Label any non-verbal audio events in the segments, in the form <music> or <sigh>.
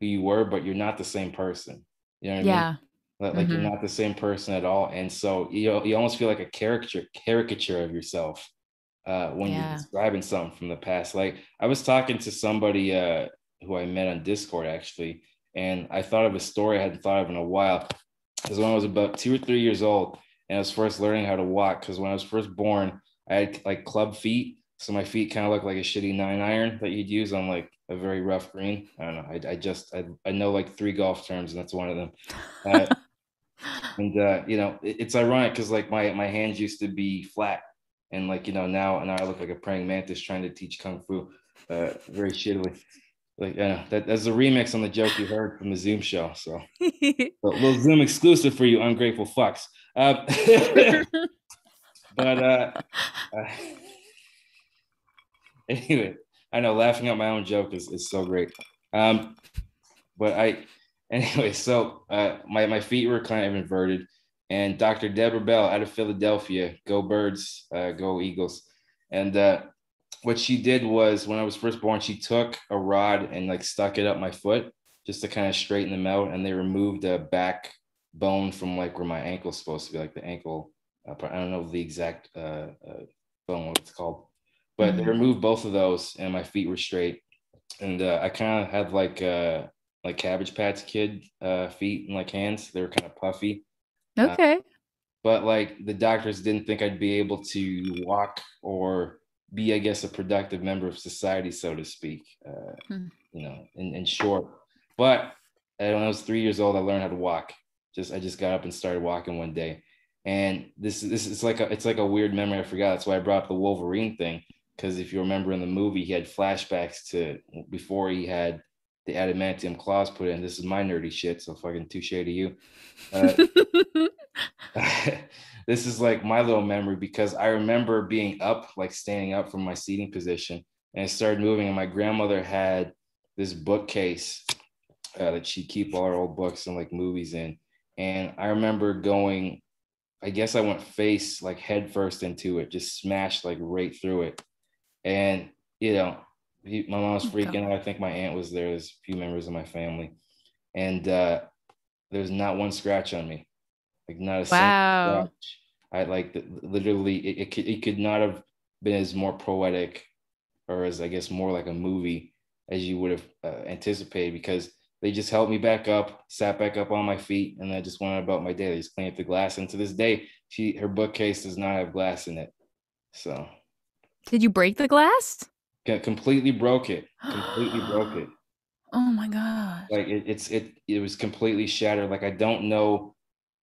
were, but you're not the same person. You know what I Yeah. mean? Like, like you're not the same person at all, and so you you almost feel like a caricature caricature of yourself uh, when you're describing something from the past. Like I was talking to somebody uh, who I met on Discord actually, and I thought of a story I hadn't thought of in a while. Because when I was about two or three years old, and I was first learning how to walk, because when I was first born, I had like club feet, so my feet kind of look like a shitty nine iron that you'd use on like a very rough green. I don't know. I, I just I, I know like three golf terms, and that's one of them. Uh, <laughs> and uh, you know, it- it's ironic because like my my hands used to be flat, and like you know now now I look like a praying mantis trying to teach kung fu, uh, very shittily. Like uh, that, that's a remix on the joke you heard from the Zoom show. So <laughs> a little Zoom exclusive for you ungrateful fucks. Uh, <laughs> but uh, uh, <laughs> anyway, I know laughing at my own joke is, is so great. Um, but I, <laughs> anyway, so uh, my, my feet were kind of inverted. And Dr. Deborah Bell out of Philadelphia, go birds, uh, go Eagles. And uh, what she did was when I was first born, she took a rod and like stuck it up my foot just to kind of straighten them out. And they removed a back bone from like where my ankle's supposed to be, like the ankle. Uh, I don't know the exact uh, uh, bone, what it's called, but they Mhm. removed both of those, and my feet were straight. And uh, I kind of had like uh, like Cabbage Patch Kid uh, feet and like hands. They were kind of puffy okay. but like the doctors didn't think I'd be able to walk or be, I guess, a productive member of society, so to speak. Uh, Hmm. You know, in, in short. But uh, when I was three years old, I learned how to walk. Just I just got up and started walking one day, and this this is like a it's like a weird memory I forgot. That's why I brought up the Wolverine thing because if you remember in the movie, he had flashbacks to before he had the adamantium claws put in. This is my nerdy shit, so fucking touche to you. Uh, <laughs> <laughs> this is like my little memory because I remember being up, like standing up from my seating position, and started moving. And my grandmother had this bookcase uh, that she'd keep all her old books and like movies in. And I remember going, I guess I went face like head first into it, just smashed like right through it. And you know, he, my mom was freaking out. I think my aunt was there. There's a few members of my family, and uh, there's not one scratch on me, like not a single Wow. scratch. I like the, literally it, it could it could not have been as more poetic or as I guess more like a movie as you would have uh, anticipated because they just helped me back up, sat back up on my feet, and I just went about my day. They just cleaned up the glass, and to this day, she her bookcase does not have glass in it, so Did you break the glass? co- completely broke it, completely broke it. <gasps> Oh my god. like it, it's it it was completely shattered like i don't know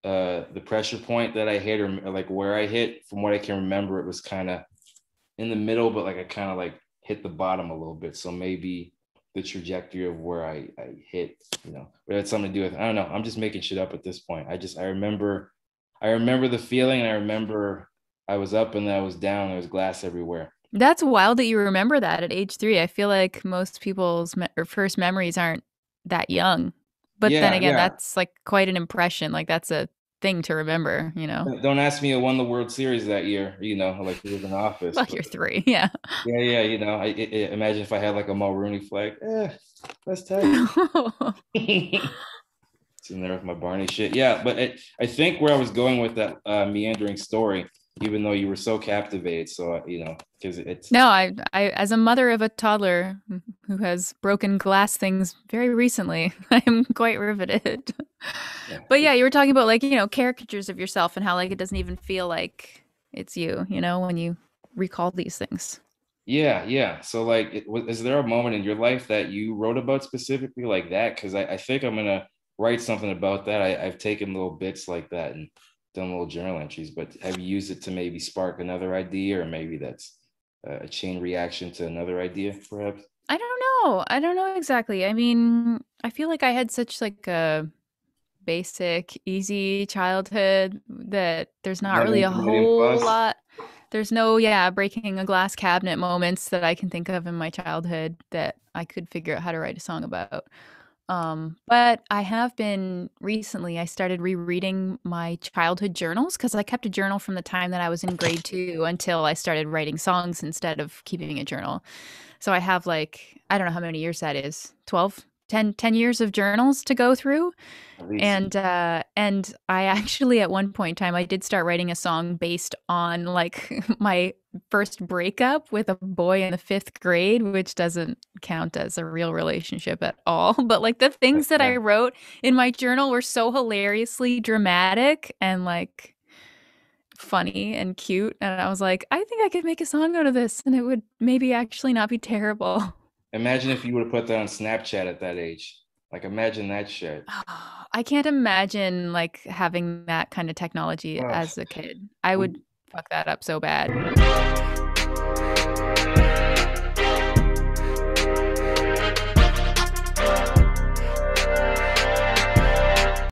uh the pressure point that i hit or, or like where i hit from what i can remember it was kind of in the middle but like i kind of like hit the bottom a little bit so maybe the trajectory of where i i hit you know but it had something to do with i don't know i'm just making shit up at this point i just i remember i remember the feeling and i remember i was up and then i was down there was glass everywhere That's wild that you remember that at age three. I feel like most people's me- first memories aren't that young. But then again, yeah. that's like quite an impression. Like that's a thing to remember, you know? don't ask me who won the world series that year you know like who was in <laughs> office Well, but- you're three. Yeah. Yeah, yeah, you know, I, I I- imagine if I had like a Mulroney flag. Eh, that's tight. <laughs> <laughs> it's in there with my Barney shit. Yeah, but it, I think where I was going with that uh, meandering story, even though you were so captivated, so uh, you know, because it's no, I, I, as a mother of a toddler who has broken glass things very recently, <laughs> I am quite riveted. Yeah. But yeah, you were talking about like, you know, caricatures of yourself and how like it doesn't even feel like it's you, you know, when you recall these things. yeah, yeah. So like, it, is there a moment in your life that you wrote about specifically like that? Because I, I think I'm gonna write something about that. I, I've taken little bits like that and done little journal entries, but have you used it to maybe spark another idea, or maybe that's a chain reaction to another idea, perhaps? I don't know. I don't know exactly. I mean, I feel like I had such like a basic, easy childhood that there's not Not really a whole fuss? lot. There's no, yeah, breaking a glass cabinet moments that I can think of in my childhood that I could figure out how to write a song about. Um, but I have been recently, I started rereading my childhood journals because I kept a journal from the time that I was in grade two until I started writing songs instead of keeping a journal. So I have like, I don't know how many years that is 12, 10, 10 years of journals to go through. And uh and i <laughs> actually at one point in time i did start writing a song based on like <laughs> my first breakup with a boy in the fifth grade which doesn't count as a real relationship at all. <laughs> But like the things that i wrote in my journal were so hilariously dramatic and like funny and cute. And i was like i think i could make a song out of this and it would maybe actually not be terrible Imagine if you would have put that on Snapchat at that age. Like imagine that shit. <sighs> I can't imagine like having that kind of technology as a kid. I would fuck that up so bad.